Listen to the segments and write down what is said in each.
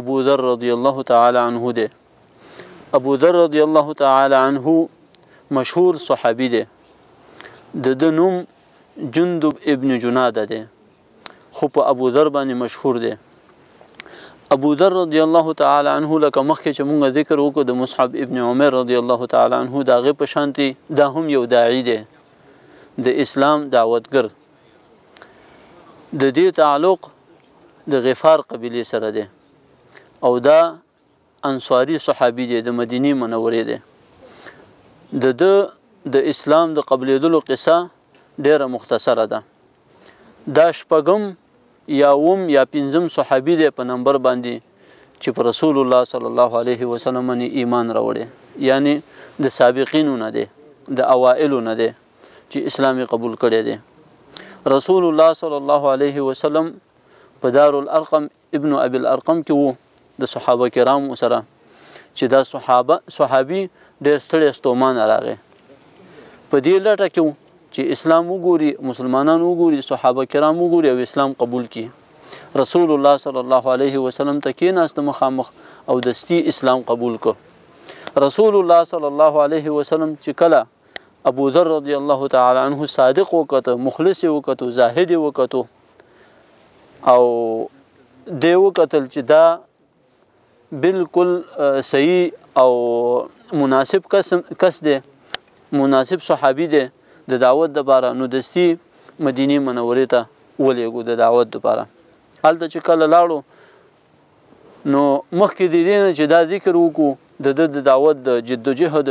ابو ذر رضی الله تعالی عنه دی ابو ذر رضی الله تعالی عنه مشهور صحابي دی د د نوم جندب ابن جناده دی خو په ابو ذر باندې مشهور دی ابو ذر رضی الله تعالی عنه لکه مخکې چې مونږ ذکر وکړو د مصعب ابن عمر رضی الله تعالی عنه داغه په شانتي دا هم یو داعی دی د اسلام دعوتګر د دې تعلق د غفار قبیلې سره دی او دا انصاري صحابي دی د مدینې منورې دی د ده د اسلام د قبلېدلو قصه ډېره مختصره ده دا شپږم یا وم یا پنځم صحابي دی په نمبر باندې چې پر رسول الله صلی الله علیه وسلم باندې ایمان راوړي یعنی د سابقینو نه دی د اوائلو نه دی چې اسلام یې قبول کړی دی رسول الله صلی الله علیه وسلم په دار الارقم ابن ابي الارقم کې وو د صحابه کرامو سره چې دا صحابه صحابي ډېر ستړی ستومان راغی په دې لټه کې چې اسلام وګوري مسلمانان وګوري صحابه کرام وګوري او اسلام قبول کړي رسول الله صلی الله علیه وسلم ته کې ناست مخامخ او دستی اسلام قبول کو رسول الله صلی الله علیه وسلم چې کله ابوذر رضی الله تعالی عنه صادق وکته مخلص وکته زاهد وکته او دی وکتل چې دا بالکل صحیح او مناسب کس کس دی مناسب صحابي دی د دعوت د لپاره نو دستی مدینه منورې ته ولېګو د دعوت لپاره هلته چې کله لاړو نو مخکې د دې نه چې دا ذکر وکړو د ده د دعوت د جدوجهد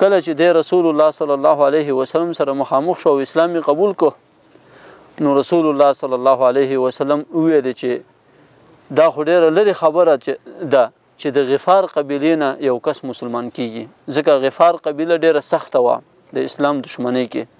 کله چې دی رسول الله صلی الله علیه وسلم سره مخامخ شو او اسلام یې قبول کړ نو رسول الله صلی الله علیه وسلم وویل چې دا خو ډیره لري خبره چې ده چې د غفار قبیلې نه یو کس مسلمان کیږي ځکه غفار قبیله ډیره سخته وه د اسلام دشمنی کې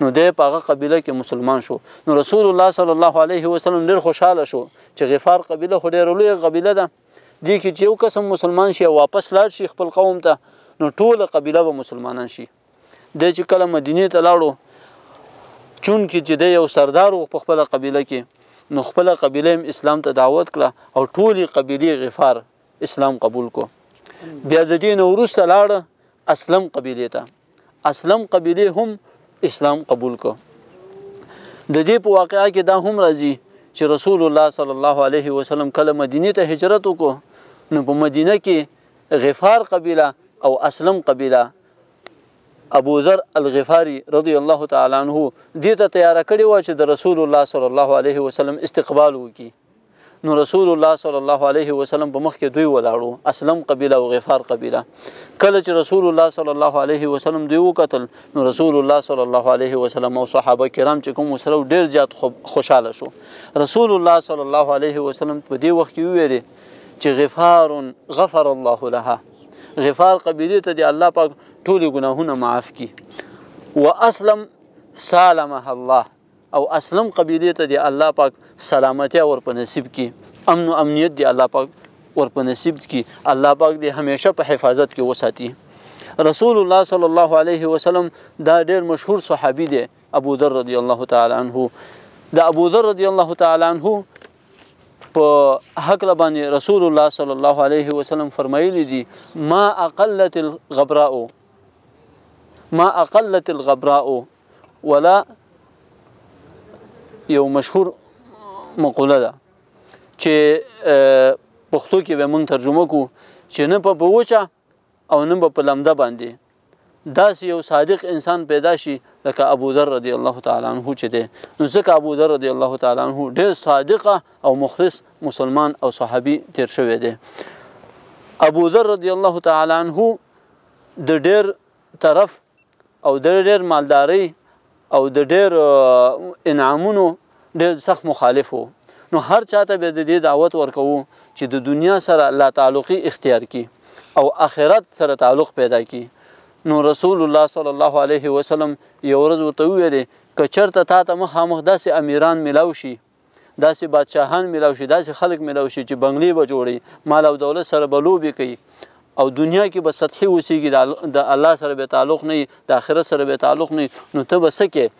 نو دی په هغه قبیله کې مسلمان شو نو رسول الله صلی الله علیه وسلم ډیر خوشاله شو چې غفار قبیله خو ډیر لوی قبیله ده دی کې چې یو قسم مسلمان شي واپس لاړ شي خپل قوم ته نو ټول قبیله به مسلمانان شي د چې کله مدینه ته لاړو چون کې چې د یو سردار په خپل قبیله کې نو خپل قبیله اسلام ته دعوت کړه او ټولي قبیله غفار اسلام قبول کو بیا د دین ورسته لاړ اسلم قبیله ته اسلم قبیله هم اسلام قبول کو د دې په واقعا کې دا هم راځي چې رسول الله صلی الله علیه وسلم کله مدینه ته هجرت وکړو نو په مدینه کې غفار قبیله او اسلم قبیله ابو ذر الغفاری رضی الله تعالی عنہ دې ته تیار کړی و چې د رسول الله صلی الله علیه وسلم استقبال وکړي نو رسول الله صلی الله علیه وسلم په مخ کې دوی ولاړو اسلم قبیله او غفار قبیله کله چې رسول الله صلی الله علیه وسلم دوی وکتل نو رسول الله صلی الله علیه وسلم او صحابه کرام چې کوم سره ډیر زیات خوشاله شو رسول الله صلی الله علیه وسلم په دې وخت کې ویل چې غفار غفر الله لها غفار قبیله ته دی الله پاک ټول ګناهونه معاف کی واسلم سالمها الله او اسلم قبیلې ته دې الله پاک سلامتیا ور په نصیب کړي، امن او امنیت دې الله پاک ور په نصیب کړي، الله پاک دې همیشه په حفاظت کې وساتي. رسول الله صلی الله علیه وسلم دا ډېر مشهور صحابي دی ابو ذر رضی الله تعالی عنه د ابو ذر رضی الله تعالی عنه په حق باندې رسول الله صلی الله علیه وسلم فرمایلی دي ما اقلت الغبراء ما اقلت الغبراء ولا یو مشهور مقوله ده چې پښتو کې به مونږ ترجمه کو چې نه په بوچا او نه په لمده باندې داس یو صادق انسان پیدا شي لکه ابو ذر رضی الله تعالی عنہ چې دی نو ځکه ابو ذر رضی الله تعالی عنہ ډېر صادق او مخلص مسلمان او صحابي تیر شوی دی ابو ذر رضی الله تعالی عنہ د ډېر طرف او دړې ډېر مالدارۍ او د ډېر انعامونو ډېر سخت مخالف وو نو هر چاته به د دې دعوت ورکوو چې د دنیا سره لا تعلقي اختیار کی او اخرت سره تعلق پیدا کی نو رسول الله صلی الله علیه وسلم یو ورځ ورته ویلې که چرته تا ته مخامخ داسې امیران ملاو شي داسې بادشاهان ملاو شي داسې خلک ملاو شي چې بنگلې به جوړي مال او دولت سره به لوبې کوي او دنیا کې به سطحي اوسېږي د الله سره به تعلق نه د آخرت سره به تعلق نه نو ته به سکه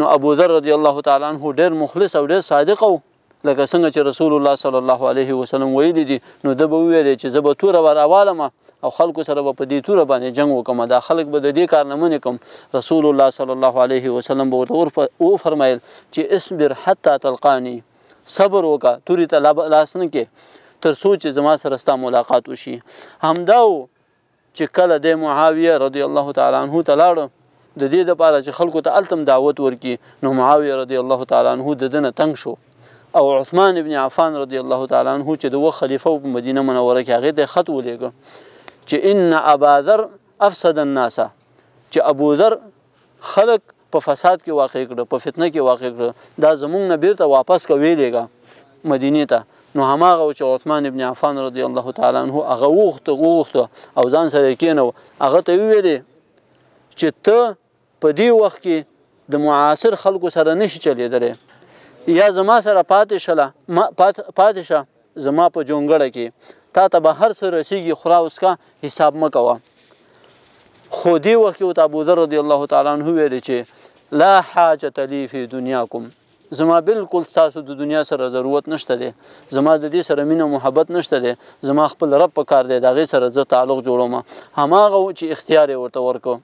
نو ابو ذر رضی الله تعالی عنہ ډېر مخلص او ډېر صادق وو لکه څنګه چې رسول الله صلی الله علیه وسلم ویلي دي نو د به ویل چې زه به تور ور اوالم او خلکو سره به په دې توره باندې جنګ وکم دا خلک به د دې کار نه منې کوم رسول الله صلی الله علیه وسلم به ورته او فرمایل چې اصبر حتا تلقانی صبر وکا توري ته لاس نه کې تر څو چې زما سره ستا ملاقات وشي همدا چې کله د معاویه رضی الله تعالی عنه ته لاړو د دې لپاره چې خلکو ته هلته هم دعوت ورکړي، نو معاویه رضي الله تعالی عنه د ده نه تنګ شو او عثمان بن عفان رضي الله تعالی عنه چې د وخت خلیفه و په مدینه منوره کې هغه ته یې خط ولېږه چې ان اباذر افسد الناس چې ابوذر خلک په فساد کې واقع کړ په فتنه کې واقع کړ دا زمونږ نه بیرته واپس کوي لګا مدینه ته نو هماغه چې عثمان ابن عفان رضی الله تعالی عنہ هغه وخت غوښته او ځان سره کېنو هغه ته ویلې چې ته په دې وخت کې د معاصر خلکو سره نشي چلیدلی یا زما سره پاتې شله ما پات پاتې شه زما په جونګړه کې تا ته به هر څه رسیږي خورا اوس کا حساب مکوه خو دی وخت کې ابو ذر رضی الله تعالی عنہ ویل چې لا حاجت لی فی دنیاکم زما بالکل ستاسو د دنیا سره ضرورت نشته دی زما د دې سره مینه محبت نشته دی زما خپل رب په کار دی دا غي سره زه تعلق جوړوم هماغه و چې اختیار ورته ورکو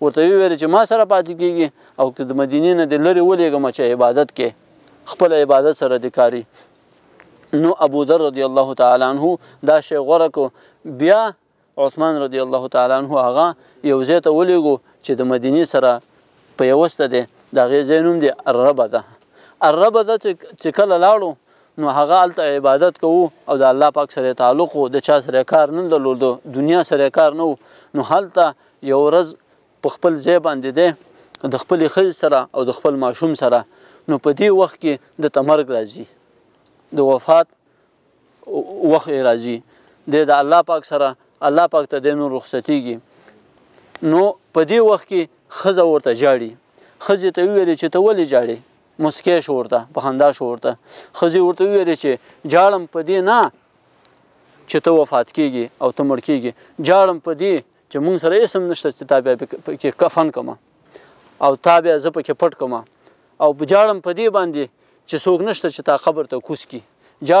ورته ویل چې ما سره پاتې کیږي او که د مدینې نه د لری ولېګم چې عبادت کې خپل عبادت سره د کاری نو ابو ذر رضی الله تعالی عنہ دا شی غره کو بیا عثمان رضی الله تعالی عنه هغه یو ځای ته ولېږو چې د مدینې سره پیوسته دی د هغې ځای نوم دی الربذه الربذه چې کله لاړو نو هغه هلته عبادت کوو او د الله پاک سره تعلق و د چا سره کار نه درلود دنیا سره کار نه و نو هلته یو ورځ په خپل ځای باندې دی د خپل خځ سره او د خپل ماشوم سره نو په دې وخت کې د تمرګ راځي د وفات وخت ئې راځي دی د الله پاک سره الله پاک ته دی نور رخصتیږي نو په دې وخت کې خزه ورته جاړي خزه ته ویل چې ته ولې جاړي مسکې شو ورته په خندا شو ورته خزه ورته ویل چې جاړم په دې نه چې ته وفات کیږي او ته مړ کیږي جاړم په دې چې مونږ سره اسم نشته چې تابع کې کفن کما او تابع زه پکې پټ کما او جاړم په دې باندې چې څوک نشته چې تا قبر ته کوس کی جاړ